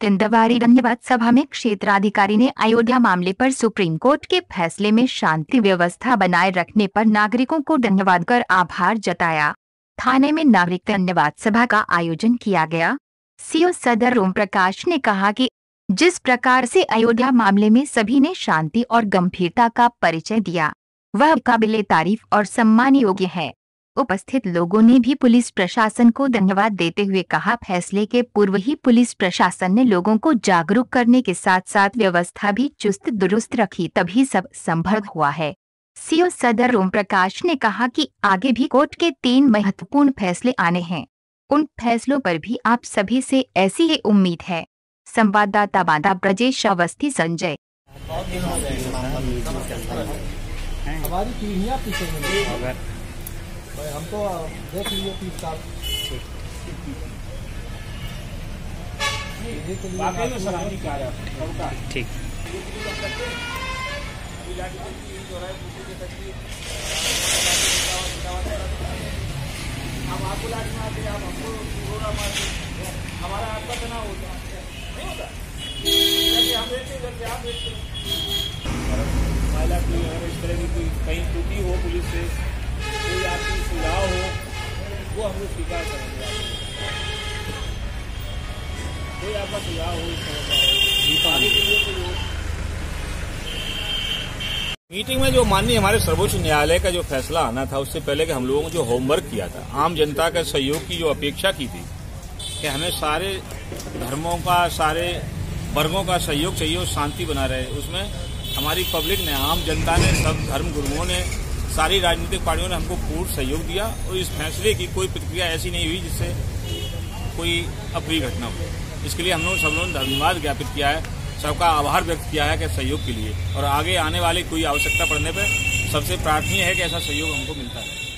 तिंदवारी धन्यवाद। सभा में क्षेत्राधिकारी ने अयोध्या मामले पर सुप्रीम कोर्ट के फैसले में शांति व्यवस्था बनाए रखने पर नागरिकों को धन्यवाद कर आभार जताया। थाने में नागरिक धन्यवाद सभा का आयोजन किया गया। सीओ सदर ओम प्रकाश ने कहा कि जिस प्रकार से अयोध्या मामले में सभी ने शांति और गंभीरता का परिचय दिया, वह काबिले तारीफ़ और सम्मान योग्य है। उपस्थित लोगों ने भी पुलिस प्रशासन को धन्यवाद देते हुए कहा, फैसले के पूर्व ही पुलिस प्रशासन ने लोगों को जागरूक करने के साथ साथ व्यवस्था भी चुस्त दुरुस्त रखी, तभी सब संभव हुआ है। सीओ सदर ओम प्रकाश ने कहा कि आगे भी कोर्ट के तीन महत्वपूर्ण फैसले आने हैं। उन फैसलों पर भी आप सभी से ऐसी ही उम्मीद है। संवाददाता बांदा ब्रजेश अवस्थी संजय। हमारी पीढ़ियाँ पीछे हम तो देख लिए तीस साल। ये के लिए वाकई में सराहनीय कार्य है सबका। ठीक। हम आपको लाठी मारते आप हमको रोड़ा मारते हमारा आपका तनाव होता नहीं महिला की इस तरह की कोई कहीं त्रुटि हो पुलिस से कोई आपकी सुझाव हो वो हम लोग स्वीकार करेंगे कोई आपका सुझाव हो इस तरह का मीटिंग में जो माननीय हमारे सर्वोच्च न्यायालय का जो फैसला आना था, उससे पहले कि हम लोगों ने जो होमवर्क किया था, आम जनता का सहयोग की जो अपेक्षा की थी कि हमें सारे धर्मों का, सारे वर्गों का सहयोग चाहिए और शांति बना रहे। उसमें हमारी पब्लिक ने, आम जनता ने, सब धर्म गुरुओं ने, सारी राजनीतिक पार्टियों ने हमको पूर्ण सहयोग दिया और इस फैसले की कोई प्रतिक्रिया ऐसी नहीं हुई जिससे कोई अप्रिय घटना हो। इसके लिए हम लोग सब लोगों ने धन्यवाद ज्ञापित किया है। सबका आभार व्यक्त किया है कि सहयोग के लिए। और आगे आने वाली कोई आवश्यकता पड़ने पर सबसे प्रार्थनीय है कि ऐसा सहयोग हमको मिलता है